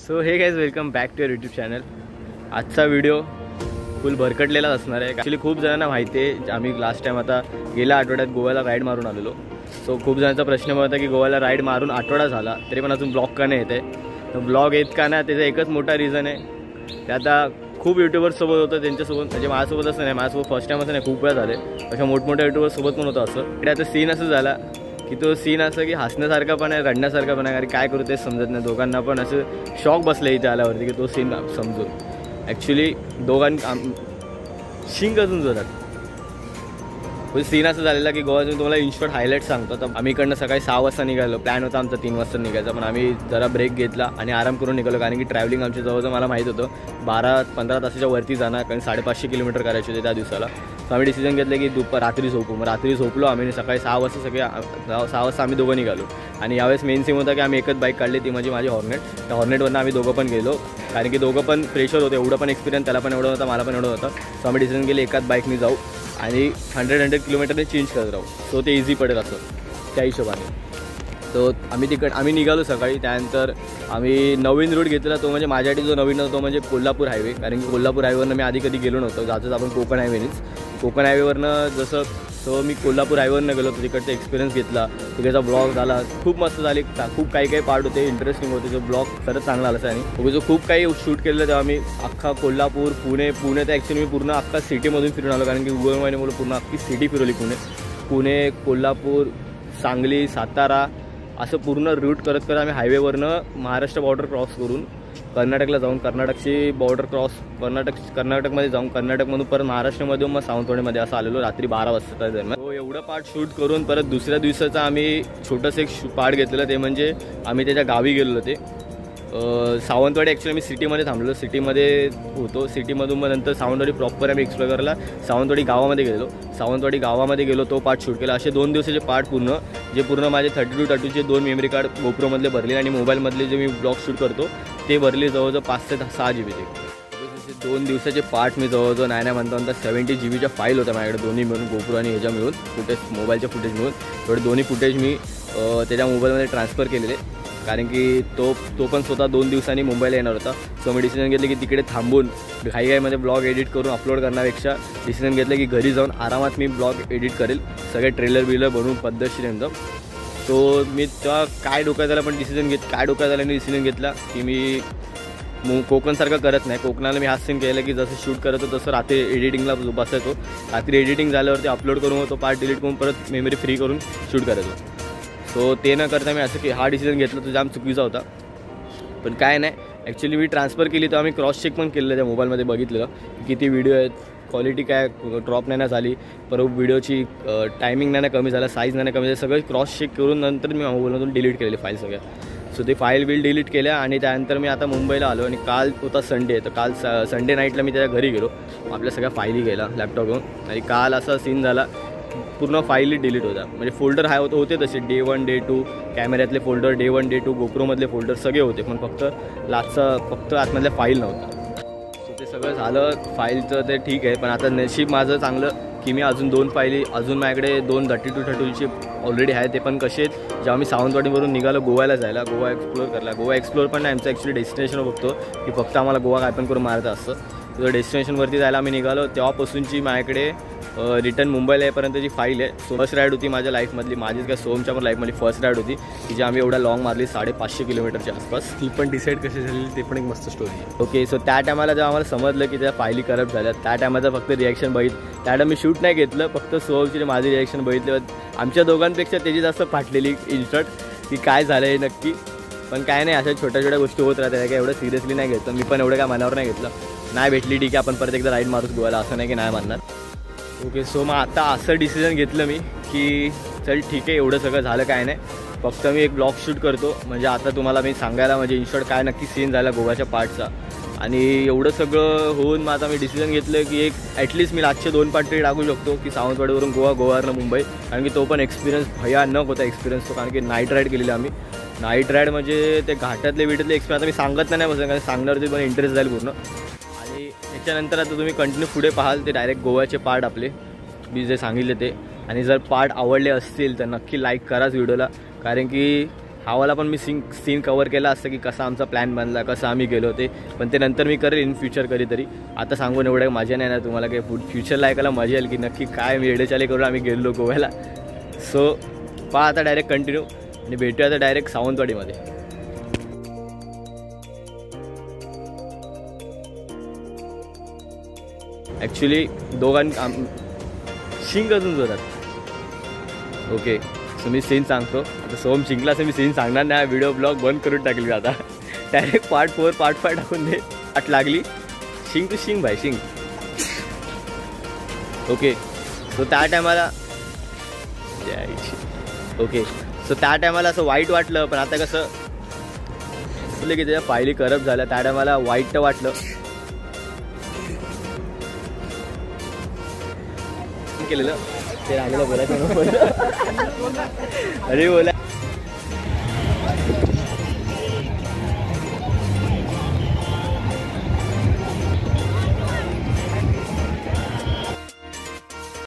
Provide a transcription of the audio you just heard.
So hey guys welcome back to your YouTube channel आजचा video full भरकटलेलाच असणार आहे. ॲक्च्युली खूप जणांना माहिती आहे आम्ही लास्ट टाइम आता गेल्या आठवड्यात गोव्याला राईड मारून आलेलो. सो खूप जणांचा प्रश्न होता की गोव्याला राईड मारून आठवडा झाला तरी पण अजून ब्लॉग का नाही येते तर ब्लॉग येत का नाही त्याचा एकच मोठा रिझन आहे. ते आता खूप युट्यूबर्ससोबत होतं त्यांच्यासोबत म्हणजे माझ्यासोबत असं नाही माझ्यासोबत फर्स्ट टाईम असं नाही खूप वेळा झाले. अशा मोठमोठ्या युट्यूबर्ससोबत पण होतं असं. इकडे आता सीन असं झाला की तो सीन असं की हसण्यासारखा पण आहे रडण्यासारखा पण आहे. कारण काय करू तेच समजत नाही. दोघांना पण असं शॉक बसलं इथे आल्यावरती की तो सीन समजून. ॲक्च्युली दोघां आम- शिंक अजून जोरात. म्हणजे सीन असं झालेला की गोवा तुम्हाला इन हायलाईट सांगतो. तर आम्ही इकडनं सकाळी सहा वाजता निघालो. प्लॅन होता आमचा तीन वाजता निघायचा. पण आम्ही जरा ब्रेक घेतला आणि आराम करून निघालो. कारण की ट्रॅव्हलिंग आमच्या जवळजवळ मला माहीत होतं बारा पंधरा तासाच्या वरती जाणार. कारण साडेपाचशे किलोमीटर करायचे होते त्या दिवसाला. तर आम्ही डिसिजन घेतलं की दुपार रात्री झोपू. मग रात्री झोपलो आम्ही सकाळी सहा वाजता सगळे सहा सहा वाजता आम्ही दोघं निघालो. आणि यावेळेस मेन सिम होता की आम्ही एकच बाईक काढली ती म्हणजे माझी हॉर्नेट त्या हॉर्नेटवरनं आम्ही दोघं पण गेलो. कारण की दोघं पण प्रेशर होते एवढं पण एक्सपिरियन्स त्याला पण एवढं होतं मला पण एवढं होतं सो आम्ही डिसिजन केले एकाच बाईकने जाऊ. आणि हंड्रेड हंड्रेड किलोमीटरने चेंज करत राहू. सो ते इझी पडेल असं त्या हिशोबाने. तो आम्ही तिकड आम्ही निघालो सकाळी. त्यानंतर आम्ही नवीन रूट घेतला तो म्हणजे माझ्यासाठी जो नवीन होता तो म्हणजे कोल्हापूर हायवे कारण की कोल्हापूर हायवेवरनं मी आधी कधी गेलो नव्हतो. जातोच आपण कोकण हायवेनेच कोकण हायवेवरनं जसं सो मी कोल्हापूर हायवेवरनं गेलो होतो तिकडचा एक्सपिरियन्स घेतला. तिकडचा ब्लॉग झाला. खूप मस्त झाले. का- खूप काही काही पार्ट होते. इंटरेस्टिंग होते. जो ब्लॉग खरंच चांगला आला आणि उगाच जो खूप काही शूट केलेलं तेव्हा मी अख्खा कोल्हापूर पुणे पुणे तर ॲक्च्युली मी पूर्ण अख्खा सिटीमधून फिरून आलो. कारण की गुगल महिने मुलं पूर्ण अख्खी सिटी फिरवली पुणे. पुणे कोल्हापूर सांगली सातारा असं पूर्ण रूट करत करत आम्ही हायवेवरनं महाराष्ट्र बॉर्डर क्रॉस करून कर्नाटकला जाऊन कर्नाटकची बॉर्डर क्रॉस कर्नाटक कर्नाटकमध्ये जाऊन कर्नाटकमधून परत महाराष्ट्रामध्ये मग सावंतवाडीमध्ये असं आलेलो रात्री बारा वाजता दरम्यान. तो एवढं पार्ट शूट करून परत दुसऱ्या दिवसाचं आम्ही छोटंसं एक पार्ट घेतलेलं ते म्हणजे आम्ही त्याच्या गावी गेलेलो ते. सावंतवाडी ॲक्च्युली आम्ही सिटीमध्ये थांबलो सिटीमध्ये होतो. सिटीमधून मग नंतर सावंतवाडी प्रॉपर आम्ही एक्सप्लोर करायला सावंतवाडी गावामध्ये गेलो सावंतवाडी गावामध्ये गेलो तो पार्ट शूट केला. असे दोन दिवसाचे पार्ट पूर्ण. जे पूर्ण माझे थर्टी टू थर्टीचे दोन मेमरी कार्ड गोप्रोमधले भरले आणि मोबाईलमधले जे मी ब्लॉग शूट करतो ते भरले जवळजवळ पाच ते दहा- सहा जी बीचे दोन दिवसाचे पार्ट मी जवळजवळ नाही नाही म्हणता म्हणता सेवन्टी जी बीच्या फाईल होत्या माझ्याकडे दोन्ही मिळून गोप्रो आणि ह्याच्या मिळून फुटेज मोबाईलचे फुटेज मिळून. थोडे दोन्ही फुटेज मी त्याच्या मोबाईलमध्ये ट्रान्सफर केलेले. कारण की तो तो पण स्वतः दोन दिवसांनी मुंबईला येणार होता. सो मी डिसिजन घेतलं की तिकडे थांबून घाईघाईमध्ये ब्लॉग एडिट करून अपलोड करण्यापेक्षा डिसिजन घेतलं की घरी जाऊन आरामात मी ब्लॉग एडिट करेल. सगळे ट्रेलर बिलर बनवून पद्धतशीर एकदम तो मी तेव्हा काय डोक्यात झालं पण डिसिजन घेत काय डोक्यात आल्याने डिसिजन घेतला की मी मु कोकणसारखं करत नाही. कोकणाला मी हा सीन केलं की जसं शूट करतो तसं रात्री एडिटिंगला बसायचो रात्री एडिटिंग झाल्यावरती अपलोड करून तो पार्ट डिलीट करून परत मेमरी फ्री करून शूट करायचो सो ते न करता मी असं की हा डिसिजन घेतला तो जाम चुकीचा होता. पण काय नाही ॲक्च्युली मी ट्रान्सफर केली तर आम्ही क्रॉस चेक पण केलेलं त्या मोबाईलमध्ये बघितलेलं. की किती व्हिडिओ आहेत क्वालिटी काय ड्रॉप नाही ना झाली. परत व्हिडिओची टायमिंग नाही ना कमी झाला साईज नाही ना कमी झाली. सगळं क्रॉस चेक करून नंतर मी मोबाईलमधून डिलीट केलेले फाईल सगळ्या. सो ते फाईल बिल डिलीट केल्या आणि त्यानंतर मी आता मुंबईला आलो आणि काल होता संडे तर काल संडे नाईटला मी त्याच्या घरी गेलो. आपल्या सगळ्या फाईली गेला लॅपटॉप घेऊन आणि काल असा सीन झाला पूर्ण फाईली डिलीट होता म्हणजे फोल्डर हाय होत होते तसे. Day one day two कॅमेऱ्यातले folder day one day two गोप्रोमधले folder सगळे होते. पण फक्त लास्टचा फक्त आतमधल्या फाईल नव्हता सो ते सगळं झालं. फाईलचं ते ठीक आहे. पण आता नशीब माझं चांगलं की मी अजून दोन फाईली अजून माझ्याकडे दोन थर्टी टू थर्टीचे ऑलरेडी आहे. ते पण कसे आहेत? जेव्हा मी सावंतवाडीवरून निघालो गोव्याला जायला गोवा एक्सप्लोर करायला. गोवा एक्सप्लोर पण नाही. आमचं ॲक्च्युली डेस्टिनेशन बघतो. की फक्त आम्हाला गोवा काय पण करून मारायचं असतं. तर डेस्टिनेशनवरती जायला आम्ही निघालो. तेव्हापासूनची माझ्याकडे रिटर्न मुंबईला येईपर्यंतची फाईल आहे. सो फर्स्ट राईड होती माझ्या लाईफमधली माझीच काय सोमच्या पण लाईफमधली फर्स्ट राईड होती. की जी आम्ही एवढ्या लॉंग मारली साडेपाचशे किलोमीटरच्या आसपास. ती पण डिसाईड कशी झाली? ते पण एक मस्त स्टोरी आहे. ओके सो त्या टायमाला जेव्हा आम्हाला समजलं की त्या फायली करप्ट झाल्या त्या टायमाचं फक्त रिॲक्शन बघित त्या टाइम मी शूट नाही घेतलं फक्त सोहमची माझी रिॲक्शन बघितलं. आमच्या दोघांपेक्षा त्याची जास्त फाटलेली इन्स्टंट की काय झालं आहे नक्की. पण काय नाही अशा छोट्या छोट्या गोष्टी होत राहतात. काय एवढं सिरियसली नाही घेतलं. मी पण एवढं काय मनावर नाही घेतलं. नाही भेटली ठीक आहे आपण परत एकदा राईड मारूच गोव्याला. असं नाही की नाही मारणार ओके सो मग आता असं डिसिजन घेतलं मी की चल ठीक आहे एवढं सगळं झालं काय नाही. फक्त मी एक ब्लॉग शूट करतो. म्हणजे आता तुम्हाला मी सांगायला म्हणजे इन्शॉर्ट काय नक्की सीन झाला गोव्याच्या पार्टचा आणि एवढं सगळं होऊन मग आता मी डिसिजन घेतलं की एक ॲटलिस्ट मी आजचे दोन पार्ट तरी टाकू शकतो की सावंतवाडीवरून गोवा गोवावरनं मुंबई. कारण की तो पण एक्सपिरियन्स भयानक होता एक्सपिरियन्स तो. कारण की नाईट राईड केलेला आम्ही. नाईट राईड म्हणजे ते घाटातले विटातले एक्सपिरियन्स आता मी सांगत नाही बसं कारण सांगणार ते पण इंटरेस्ट जाईल पूर्ण. त्याच्यानंतर आता तुम्ही कंटिन्यू पुढे पाहाल ते डायरेक्ट गोव्याचे पार्ट आपले. मी जे सांगितले ते. आणि जर पार्ट आवडले असतील तर नक्की लाईक कराच व्हिडिओला कारण की हावाला पण मी सीन सीन कवर केला असतं की कसा आमचा प्लॅन बनला कसं आम्ही गेलो ते पण ते नंतर मी करेन इन फ्युचर कधीतरी. आता सांगून एवढं मजा नाही ना तुम्हाला काही फुड फ्युचरला ऐकायला मजा येईल की नक्की काय मी एडेचाले करून आम्ही गेलो गोव्याला. सो पहा आता डायरेक्ट कंटिन्यू आणि भेटूया आता डायरेक्ट सावंतवाडीमध्ये. ॲक्च्युली दोघां आम शिंक अजून जोरात. ओके सो मी सीन सांगतो. आता सोम शिंकला असं मी सीन सांगणार नाही. व्हिडिओ ब्लॉग बंद करून टाकली आता. Direct part four part five टाकून दे. आठ लागली. शिंग टू शिंग भाई शिंग. ओके सो त्या टायमाला ओके सो त्या टायमाला असं वाईट वाटलं पण आता कसं बोलले की त्याच्या फायली करप झाल्या. त्या टायमाला वाईट तर वाटलं. केलेलं. ते राहिलेलं बोलायचं अरे बोला.